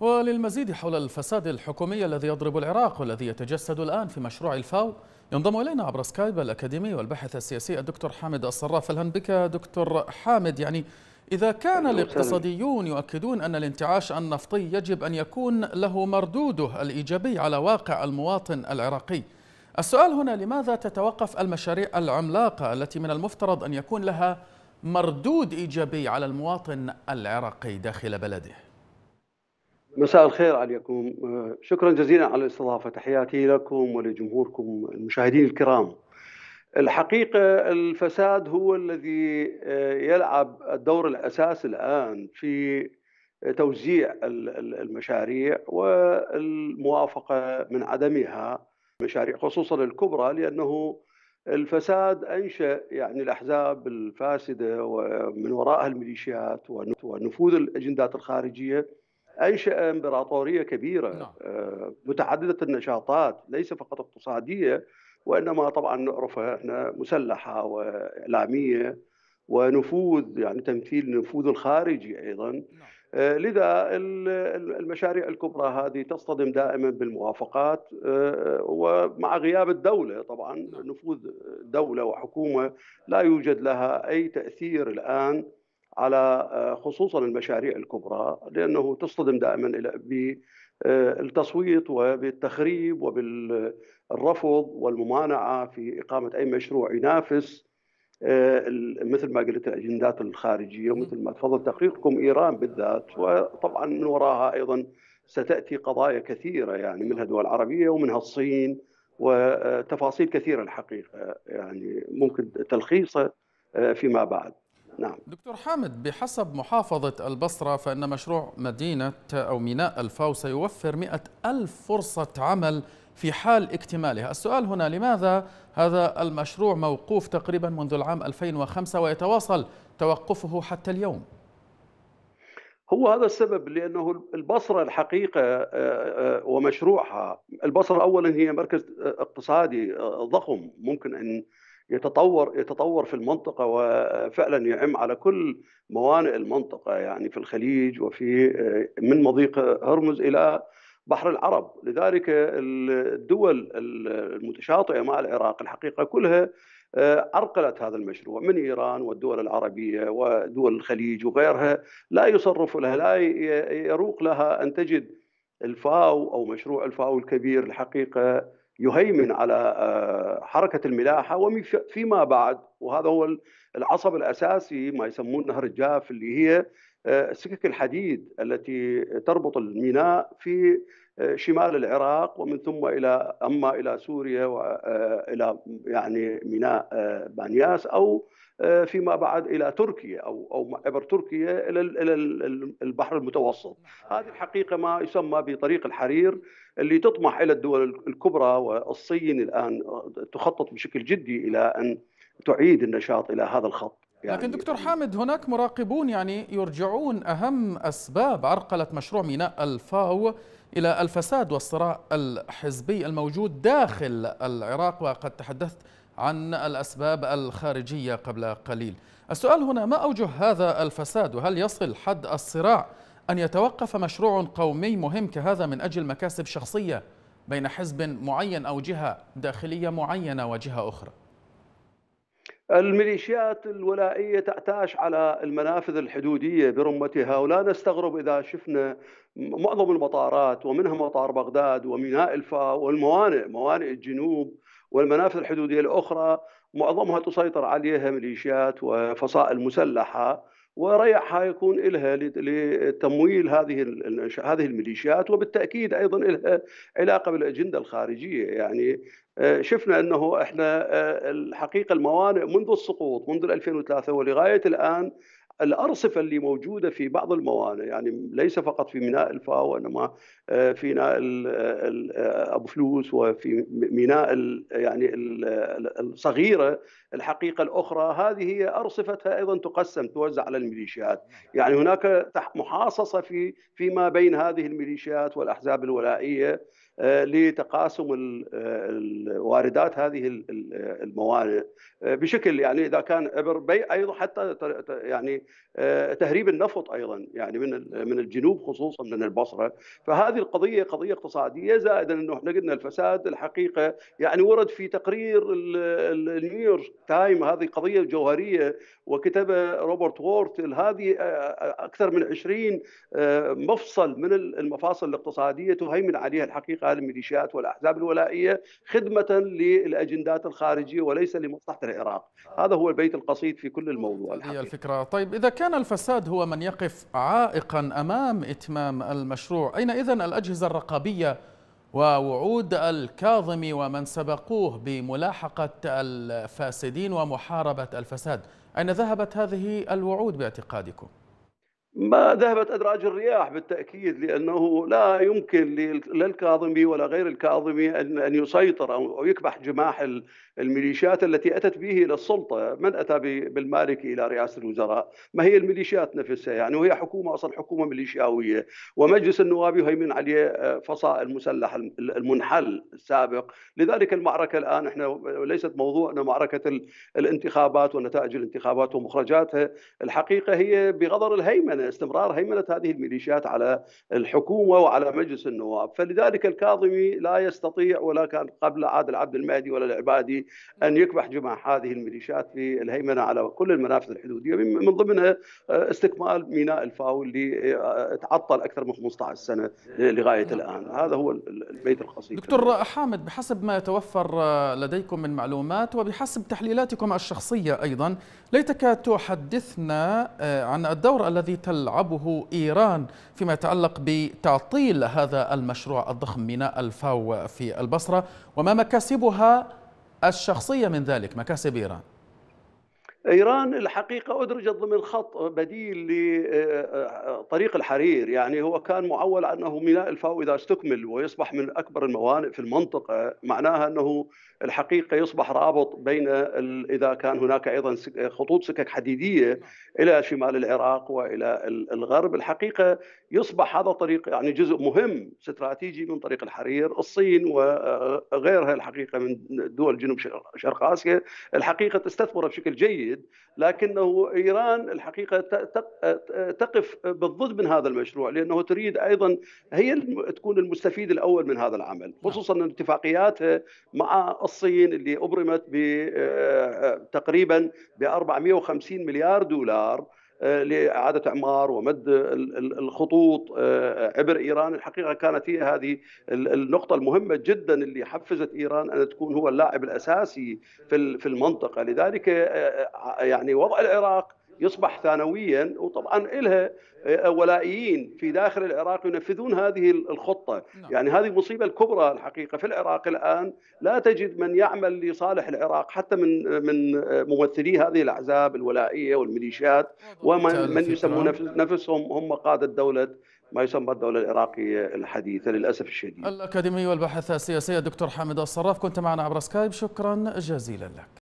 وللمزيد حول الفساد الحكومي الذي يضرب العراق والذي يتجسد الآن في مشروع الفاو ينضم إلينا عبر سكايب الأكاديمي والباحث السياسي الدكتور حامد الصراف. أهلا بك دكتور حامد؟ يعني إذا كان الاقتصاديون يؤكدون أن الانتعاش النفطي يجب أن يكون له مردوده الإيجابي على واقع المواطن العراقي. السؤال هنا لماذا تتوقف المشاريع العملاقة التي من المفترض أن يكون لها مردود إيجابي على المواطن العراقي داخل بلده؟ مساء الخير عليكم. شكرا جزيلا على الاستضافة. تحياتي لكم ولجمهوركم المشاهدين الكرام. الحقيقة الفساد هو الذي يلعب الدور الأساسي الآن في توزيع المشاريع والموافقة من عدمها مشاريع خصوصا الكبرى لأنه الفساد أنشأ يعني الأحزاب الفاسدة ومن وراءها الميليشيات ونفوذ الأجندات الخارجية انشا إمبراطورية كبيرة نعم. آه، متعددة النشاطات ليس فقط اقتصادية وإنما طبعا نعرفها إحنا مسلحة وإعلامية ونفوذ يعني تمثيل النفوذ الخارجي أيضا نعم. آه، لذا المشاريع الكبرى هذه تصطدم دائما بالموافقات آه، ومع غياب الدولة طبعا نعم. نفوذ دولة وحكومة لا يوجد لها أي تأثير الآن على آه، خصوصا المشاريع الكبرى لأنه تصطدم دائما بالتصويت وبالتخريب وبالرفض والممانعة في إقامة أي مشروع ينافس آه، مثل ما قلت الأجندات الخارجية ومثل ما تفضل تقريركم إيران بالذات. وطبعا من وراها أيضا ستأتي قضايا كثيرة يعني منها دول عربيه ومنها الصين وتفاصيل كثيرة الحقيقة يعني ممكن تلخيصها آه، فيما بعد. نعم. دكتور حامد بحسب محافظة البصرة فإن مشروع مدينة أو ميناء الفاو سيوفر مئة ألف فرصة عمل في حال اكتمالها. السؤال هنا لماذا هذا المشروع موقوف تقريبا منذ العام 2005 ويتواصل توقفه حتى اليوم؟ هو هذا السبب لأنه البصرة الحقيقة آه، آه، ومشروعها البصرة اولا هي مركز اقتصادي آه، ضخم ممكن أن يتطور يتطور في المنطقة وفعلا يعم على كل موانئ المنطقة يعني في الخليج وفي من مضيق هرمز إلى بحر العرب. لذلك الدول المتشاطئة مع العراق الحقيقة كلها عرقلت هذا المشروع من إيران والدول العربية ودول الخليج وغيرها. لا يصرف لها لا يروق لها أن تجد الفاو أو مشروع الفاو الكبير الحقيقة يهيمن على آه، حركة الملاحة وفيما بعد. وهذا هو العصب الأساسي ما يسمونه نهر الجاف اللي هي سكك الحديد التي تربط الميناء في آه، شمال العراق ومن ثم إلى أما إلى سوريا والى يعني ميناء بانياس أو فيما بعد إلى تركيا أو أو عبر تركيا إلى إلى البحر المتوسط. هذه الحقيقة ما يسمى بطريق الحرير اللي تطمح إلى الدول الكبرى والصين الآن تخطط بشكل جدي إلى أن تعيد النشاط إلى هذا الخط. يعني لكن دكتور حامد هناك مراقبون يعني يرجعون أهم أسباب عرقلة مشروع ميناء الفاو إلى الفساد والصراع الحزبي الموجود داخل العراق وقد تحدثت عن الأسباب الخارجية قبل قليل. السؤال هنا ما أوجه هذا الفساد؟ وهل يصل حد الصراع أن يتوقف مشروع قومي مهم كهذا من أجل مكاسب شخصية بين حزب معين أو جهة داخلية معينة وجهة أخرى؟ الميليشيات الولائية تعتاش على المنافذ الحدودية برمتها ولا نستغرب إذا شفنا معظم المطارات ومنها مطار بغداد وميناء الفا والموانئ موانئ الجنوب والمنافذ الحدودية الأخرى. معظمها تسيطر عليها ميليشيات وفصائل مسلحة وريعها يكون لها لتمويل هذه هذه الميليشيات وبالتأكيد أيضا لها علاقة بالأجندة الخارجية. يعني شفنا أنه إحنا آه، الحقيقة الموانئ منذ السقوط منذ 2003 ولغاية الآن الأرصفة اللي موجودة في بعض الموانئ يعني ليس فقط في ميناء الفاو وإنما آه، في ميناء آه، أبو فلوس وفي ميناء يعني الصغيرة الحقيقة الأخرى. هذه هي أرصفتها أيضا تقسم توزع على الميليشيات. يعني هناك محاصصة في فيما بين هذه الميليشيات والأحزاب الولائية آه، لتقاسم واردات هذه الموانئ. بشكل يعني إذا كان عبر بيع أيضا حتى يعني تهريب النفط أيضا يعني من من الجنوب خصوصا من البصرة. فهذه القضية قضية اقتصادية زائدا إنه إحنا قلنا الفساد الحقيقة يعني ورد في تقرير النيويورك تايم هذه قضية جوهرية وكتبه روبرت وورت هذه أكثر من 20 مفصل من المفاصل الاقتصادية تهيمن عليها الحقيقة الميليشيات والأحزاب الولائية خدمة للأجندات الخارجية وليس لمصلحة العراق. هذا هو البيت القصيد في كل الموضوع هي الفكرة. طيب إذا كان الفساد هو من يقف عائقا أمام إتمام المشروع أين إذن الأجهزة الرقابية ووعود الكاظمي ومن سبقوه بملاحقة الفاسدين ومحاربة الفساد؟ أين ذهبت هذه الوعود باعتقادكم؟ ما ذهبت أدراج الرياح بالتأكيد لأنه لا يمكن للكاظمي ولا غير الكاظمي أن أن يسيطر أو يكبح جماح الميليشيات التي أتت به إلى السلطة. من أتى بالمالكي إلى رئاسة الوزراء؟ ما هي الميليشيات نفسها؟ يعني وهي حكومة أصلا حكومة ميليشياوية. ومجلس النواب يهيمن عليه آه، فصائل مسلح المنحل السابق. لذلك المعركة الآن إحنا ليست موضوعنا معركة الانتخابات ونتائج الانتخابات ومخرجاتها. الحقيقة هي بغضر الهيمنة. استمرار هيمنة هذه الميليشيات على الحكومة وعلى مجلس النواب. فلذلك الكاظمي لا يستطيع ولا كان قبل عادل عبد المهدي ولا العبادي أن يكبح جماح هذه الميليشيات في الهيمنة على كل المنافذ الحدودية من ضمنها آه، استكمال ميناء الفاو اللي آه، تعطل أكثر من 15 سنة لغاية نعم. الآن. هذا هو البيت القصيد دكتور حامد بحسب ما يتوفر آه، لديكم من معلومات وبحسب تحليلاتكم الشخصية أيضا ليتك تحدثنا عن الدور الذي تلعبه إيران فيما يتعلق بتعطيل هذا المشروع الضخم ميناء الفاو في البصرة وما مكاسبها الشخصية من ذلك مكاسب إيران. إيران الحقيقة أدرجت ضمن خط بديل لطريق الحرير. يعني هو كان معول أنه ميناء الفاو إذا استكمل ويصبح من أكبر الموانئ في المنطقة معناها أنه الحقيقة يصبح رابط بين إذا كان هناك أيضا خطوط سكك حديدية إلى شمال العراق وإلى الغرب. الحقيقة يصبح هذا طريق يعني جزء مهم استراتيجي من طريق الحرير. الصين وغيرها الحقيقة من دول جنوب شرق آسيا الحقيقة تستثمر بشكل جيد لكنه إيران الحقيقة تقف بالضد من هذا المشروع لأنه تريد أيضا هي تكون المستفيد الأول من هذا العمل خصوصا إن اتفاقياتها مع الصين اللي أبرمت تقريبا ب 450 مليار دولار آه، لإعادة إعمار ومد الخطوط آه، عبر إيران. الحقيقة كانت هي هذه النقطة المهمة جدا اللي حفزت إيران أن تكون هو اللاعب الأساسي في المنطقة. لذلك آه، يعني وضع العراق يصبح ثانويا وطبعا لها آه، ولائيين في داخل العراق ينفذون هذه الخطة. نعم. يعني هذه المصيبة الكبرى الحقيقة في العراق الآن. لا تجد من يعمل لصالح العراق حتى من من ممثلي هذه الأحزاب الولائية والميليشيات ومن من يسمون نفسهم هم قادة دولة ما يسمى الدولة العراقية الحديثة للأسف الشديد. الأكاديمي والباحث السياسي الدكتور حامد الصراف كنت معنا عبر سكايب. شكرا جزيلا لك.